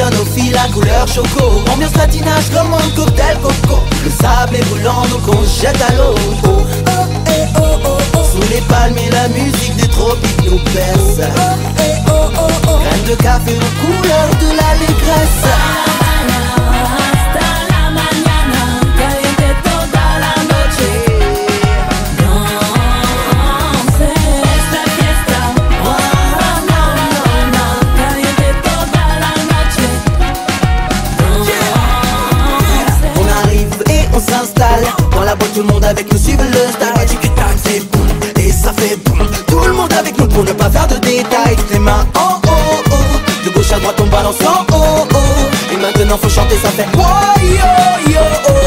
donne aux filles la couleur choco. Ambiance latinage comme un cocktail coco. Le sable est brûlant donc on jette à l'eau. Oh, oh, eh, oh, oh, oh. Sous les palmiers la musique des tropiques nous perce oh, eh, oh, oh, oh. Graines de café aux couleurs de l'allégresse gauche à droite on balance en haut, oh, Et maintenant faut chanter ça fait oh, yo, yo, oh, oh, oh,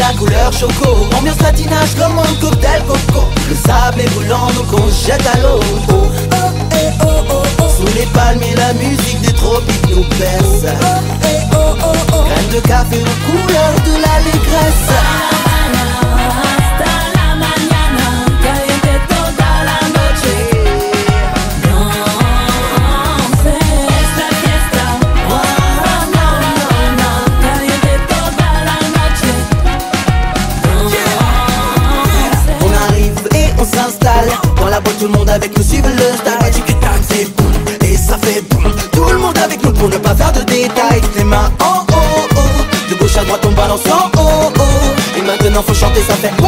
la couleur choco. On Ambiance patinage comme un cocktail coco. Le sable est brûlant donc on jette à l'eau. Oh, oh, eh, oh, Sous les palmes et la musique des tropiques nous berce eh, Graines de café aux couleurs la boîte, tout le monde avec nous suivent le style. Tic tac c'est boum, et ça fait boum. Tout le monde avec nous pour ne pas faire de détails. Les mains en oh, oh, de gauche à droite on balance en haut, oh, oh. Et maintenant faut chanter, ça fait oh,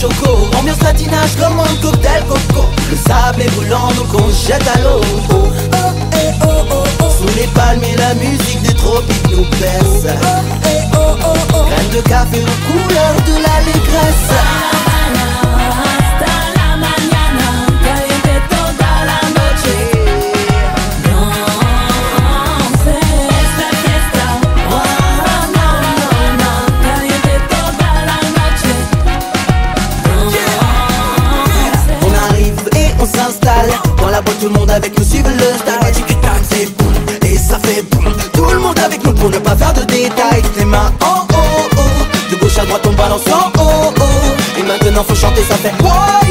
choco. Ambiance latinage comme un cocktail coco. Le sable est brûlant donc on jette à l'eau. Oh, oh, eh, oh, oh, oh. Sous les palmiers la musique des tropiques nous perce oh, eh, oh, oh, oh. Graines de café aux couleurs de l'allégresse tout le monde avec nous suivre le style. Du c'est boum. Et ça fait boum. Tout le monde avec nous pour ne pas faire de détails. Les mains en haut, oh, oh. De gauche à droite on balance en haut, oh, Et maintenant faut chanter ça fait oh,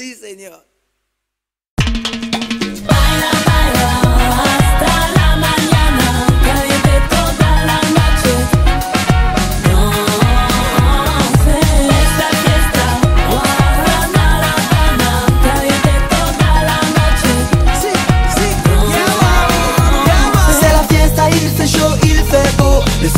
sí, Señor.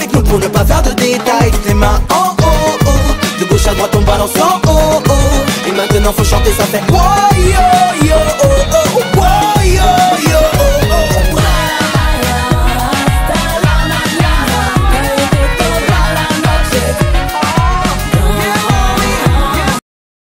avec nous pour ne pas faire de détails. Les mains en haut, oh De gauche à droite on balance en haut, oh. Et maintenant faut chanter ça fait oh yo yo